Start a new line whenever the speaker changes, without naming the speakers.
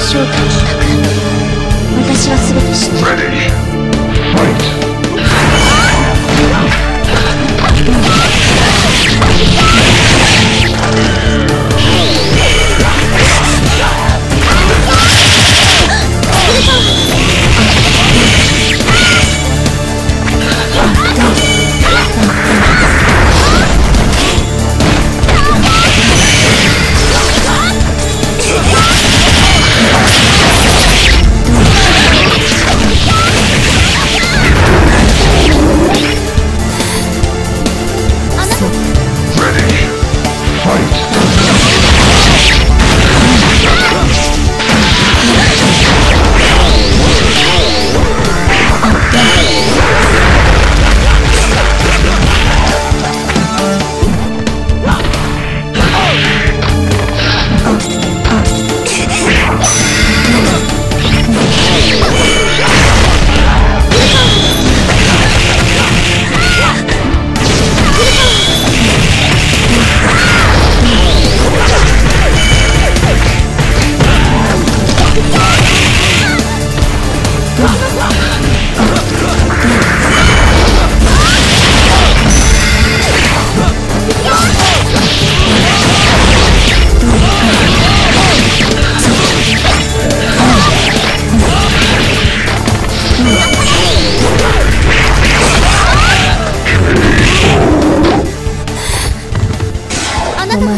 正体を企んで私は全て知ってる
なた